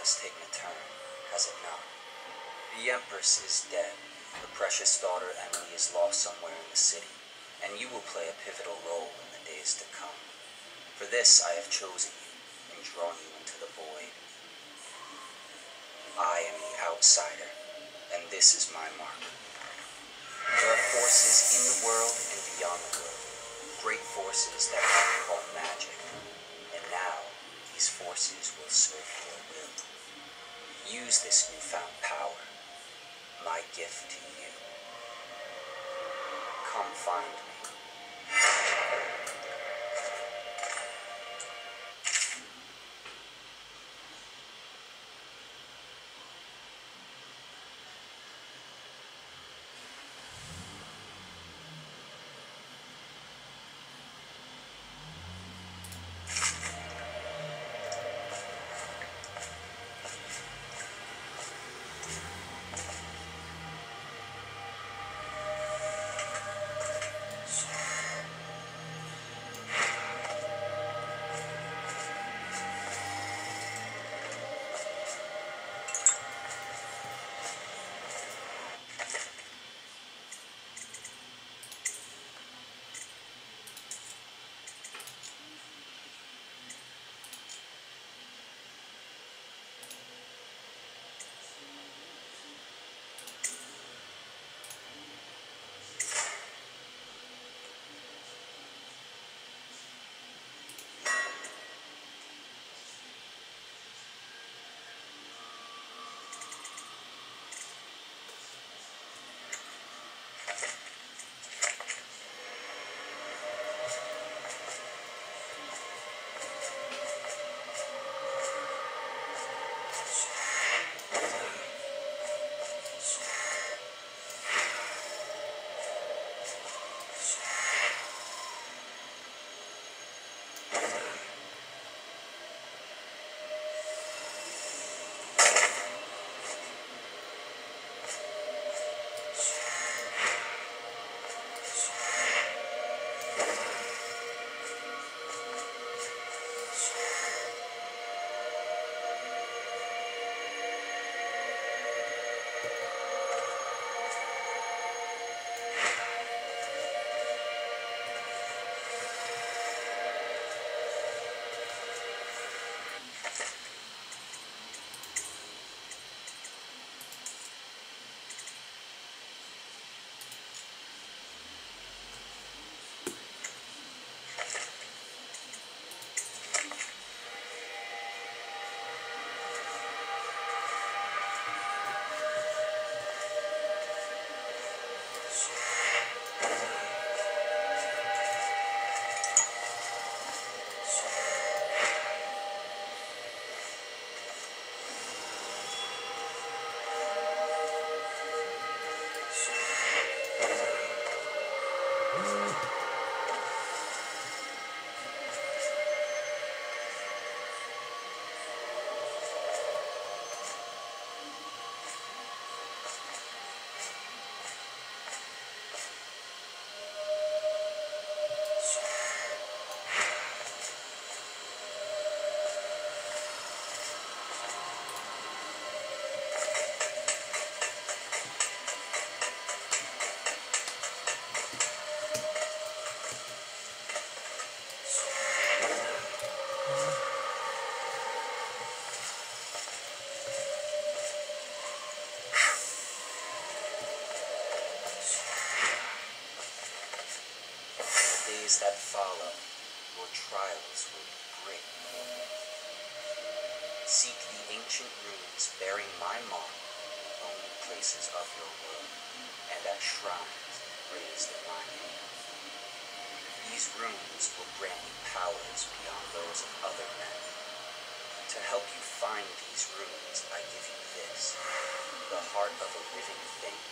has taken a turn, has it not? The Empress is dead. Her precious daughter Emily is lost somewhere in the city, and you will play a pivotal role in the days to come. For this I have chosen you and drawn you into the void. I am the outsider, and this is my mark. There are forces in the world and beyond the world, great forces that we call magic, and now these forces will serve your will. Use this newfound power, my gift to you. Come find me. Days that follow, your trials will be great. Seek the ancient ruins bearing my mark in lonely places of your world, and at shrines raised in my hand. These runes will grant you powers beyond those of other men. To help you find these runes, I give you this, the heart of a living thing,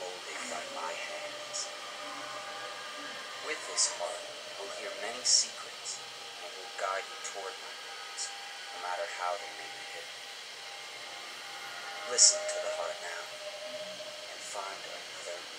molded by my hands. With this heart, you will hear many secrets, and will guide you toward my words, no matter how they may be hidden. Listen to the heart now, and find another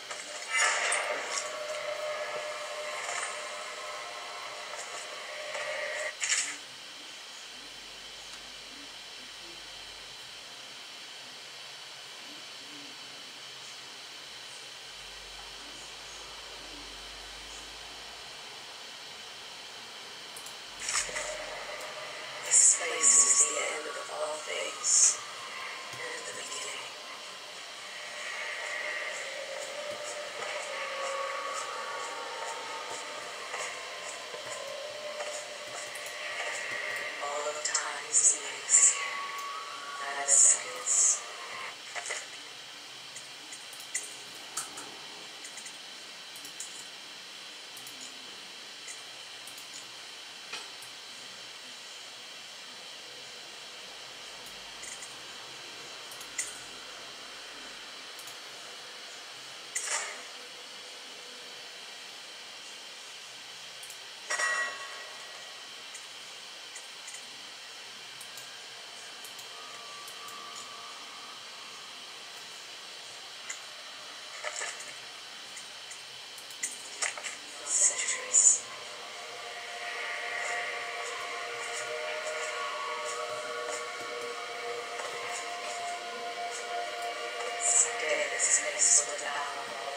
Someday this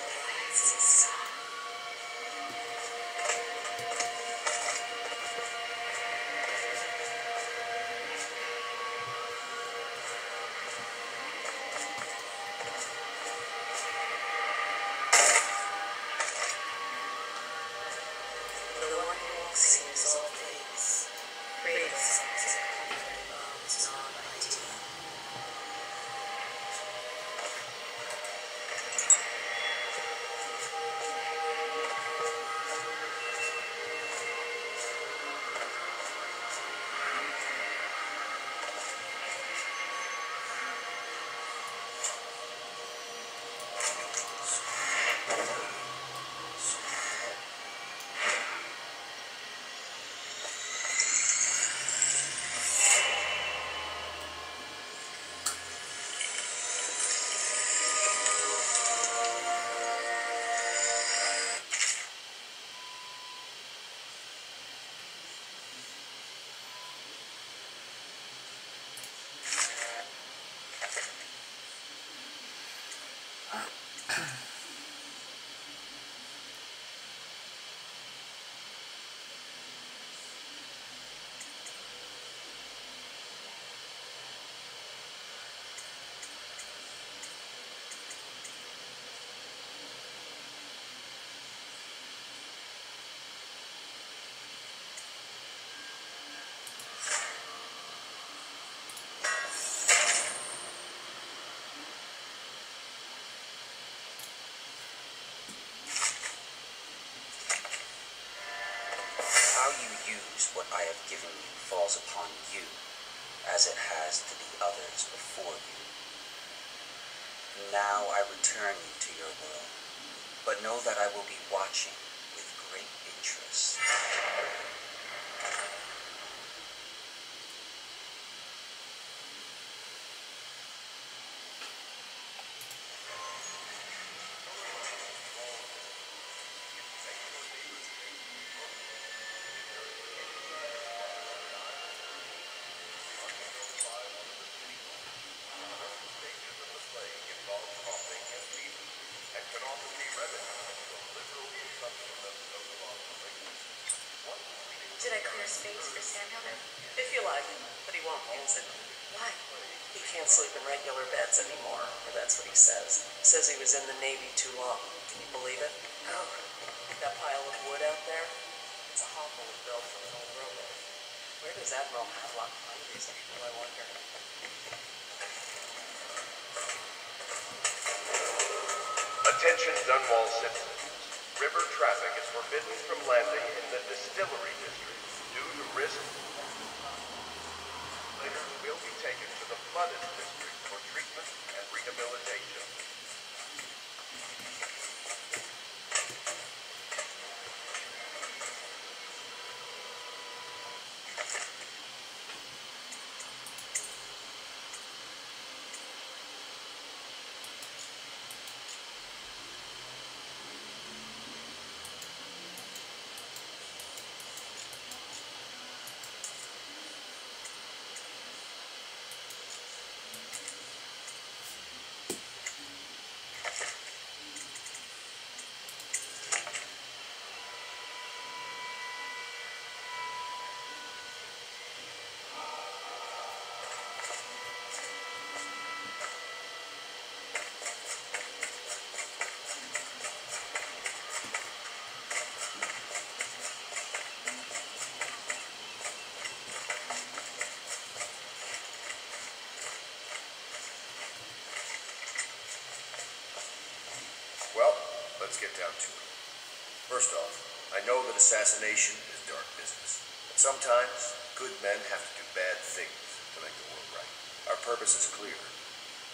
what I have given you falls upon you, as it has to the others before you. Now I return you to your world, but know that I will be watching with great interest. Did I clear space for Sandhunter? If you like, but he won't use it. Why? He can't sleep in regular beds anymore, or that's what he says. Says he was in the Navy too long. Can you believe it? Oh, That pile of wood out there? It's a hovel he built from an old rowboat. Where does Admiral Havelock find these people, I wonder? Attention Dunwall citizens. River traffic is forbidden from landing in the distillery district due to risk. Players will be taken to the flooded district for treatment and rehabilitation. Well, let's get down to it. First off, I know that assassination is dark business. And sometimes good men have to do bad things to make the world right. Our purpose is clear.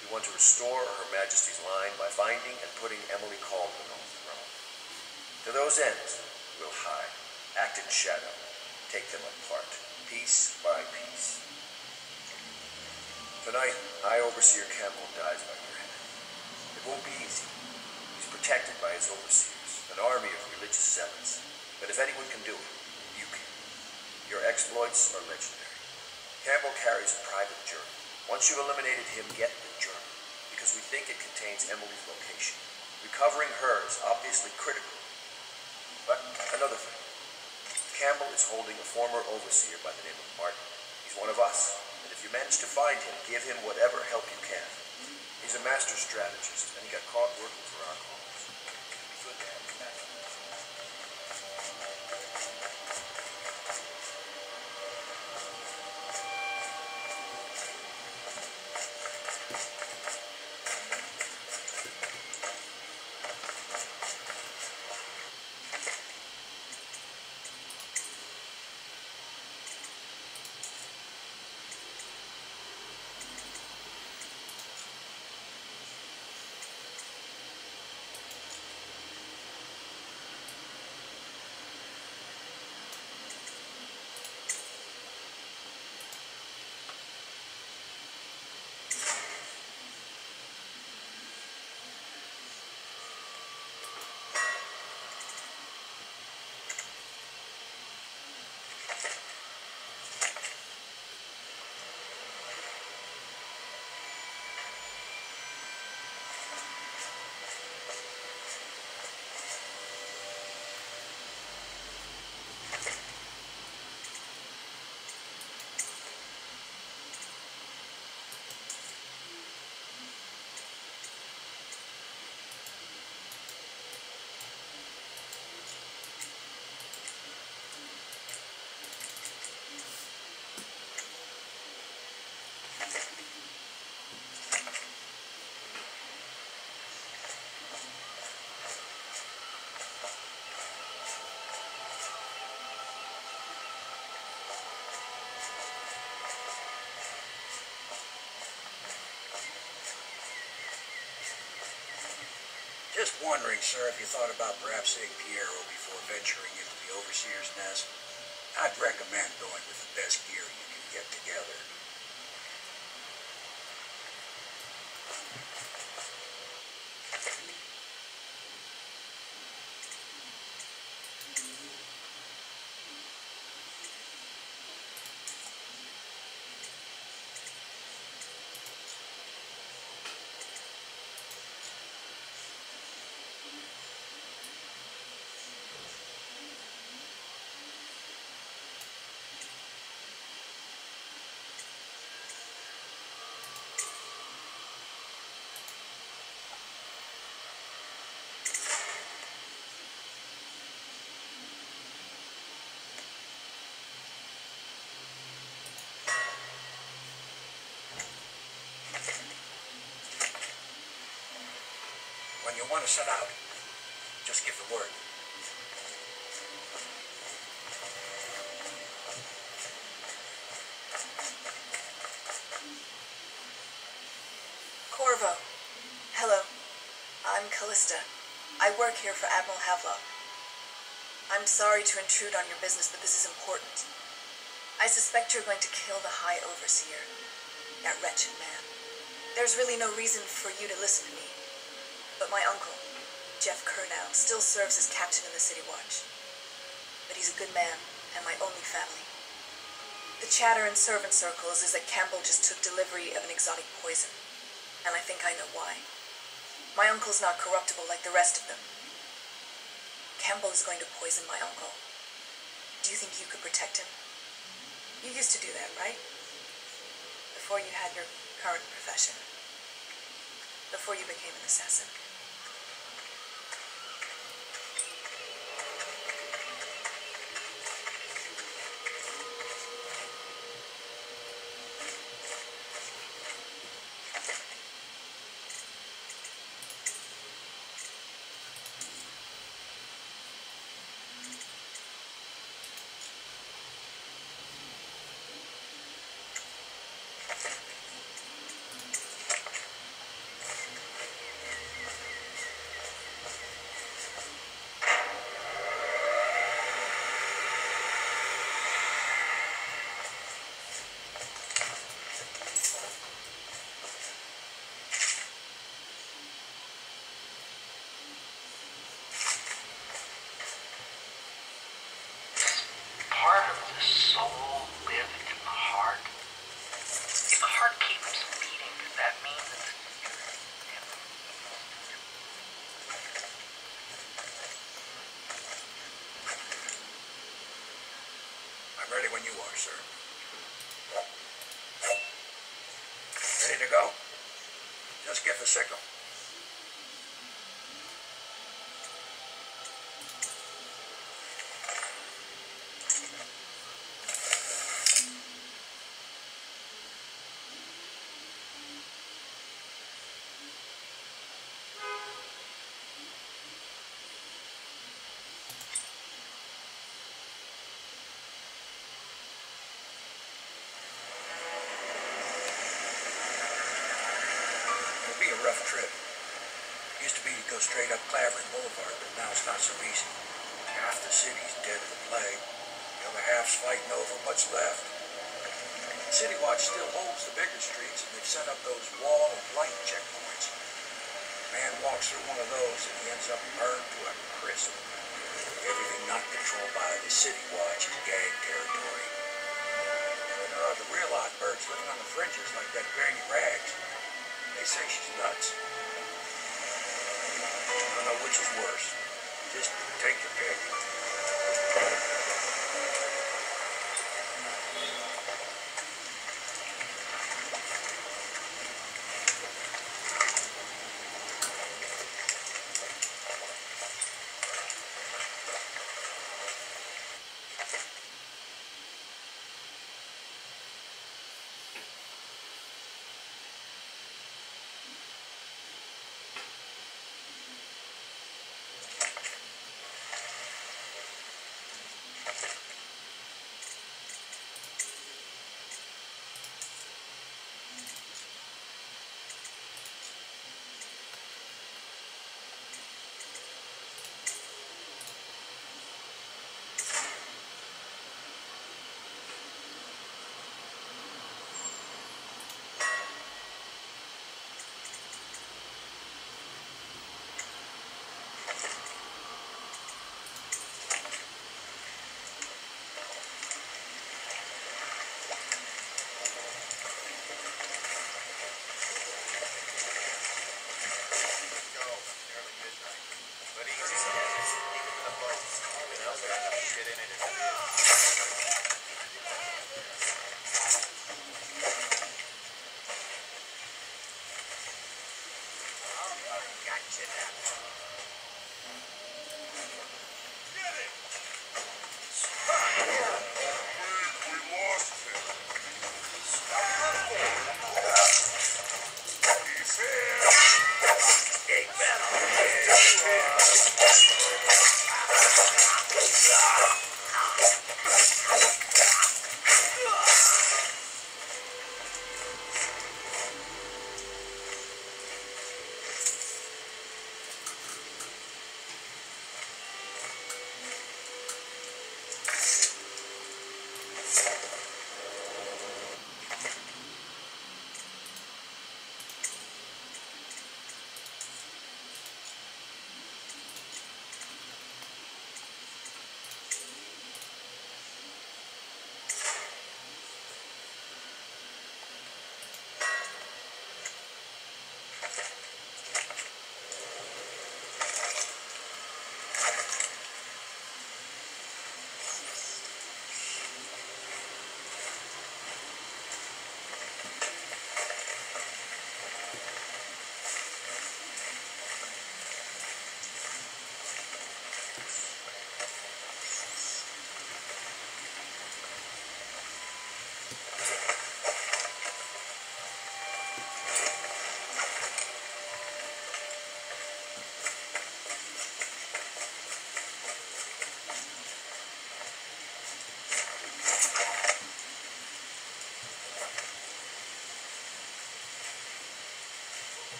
We want to restore Her Majesty's line by finding and putting Emily Kaldwin on the throne. To those ends, we'll hide, act in shadow, take them apart, piece by piece. Tonight, High Overseer Campbell dies by your hand. It won't be easy. Protected by his overseers, an army of religious zealots. But if anyone can do it, you can. Your exploits are legendary. Campbell carries a private journal. Once you've eliminated him, get the journal, because we think it contains Emily's location. Recovering her is obviously critical. But another thing. Campbell is holding a former overseer by the name of Martin. He's one of us, if you manage to find him, give him whatever help you can. He's a master strategist, and he got caught working for our cause. Wondering, sir, if you thought about perhaps seeing Piero before venturing into the overseer's nest. I'd recommend going with the best gear you can get together. Want to set out, just give the word. Corvo. Hello. I'm Callista. I work here for Admiral Havelock. I'm sorry to intrude on your business, but this is important. I suspect you're going to kill the High Overseer. That wretched man. There's really no reason for you to listen to me. But my uncle, Geoff Curnow, still serves as captain in the City Watch. But he's a good man, and my only family. The chatter in servant circles is that Campbell just took delivery of an exotic poison, and I think I know why. My uncle's not corruptible like the rest of them. Campbell is going to poison my uncle. Do you think you could protect him? You used to do that, right? Before you had your current profession. Before you became an assassin. Sir. Ready to go? Just get the signal. It'll be a rough trip. Used to be to straight up Clavering Boulevard, but now it's not so easy. Half the city's dead of the plague. The other half's fighting over what's left. City Watch still holds the bigger streets, and they've set up those wall of light checkpoints. A Man walks through one of those, and he ends up burned to a crisp. Everything not controlled by the City Watch is gang territory. Then there are the real odd birds living on the fringes like that Granny Rags. They say she's nuts. Worse. Just take your pick.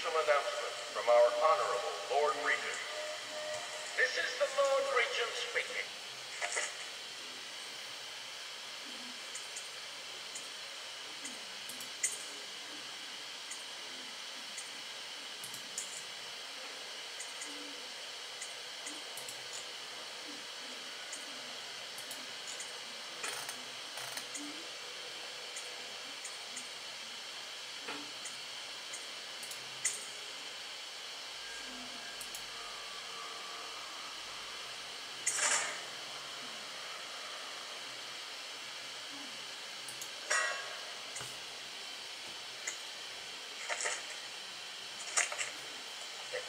official announcement from our Honorable Lord Regent. This is the Lord Regent speaking.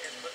and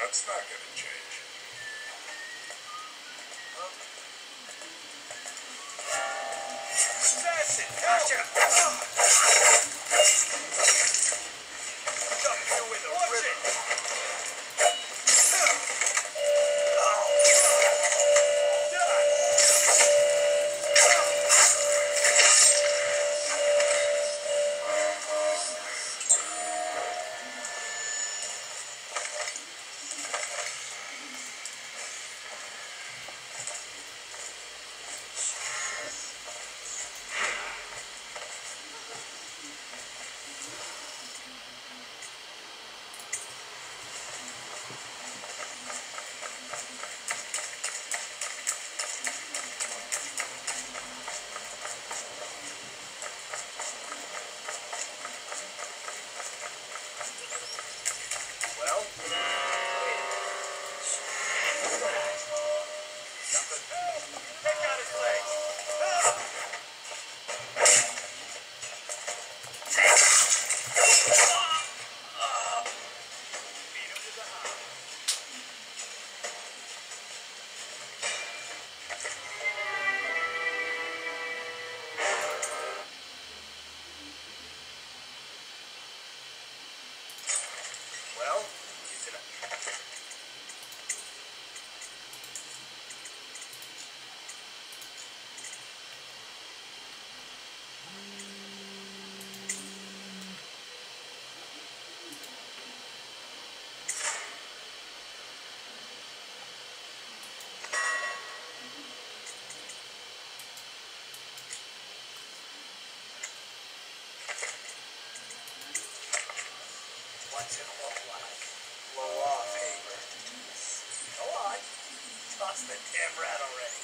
That's not going to change. to look like. Go on. Toss the damn rat already.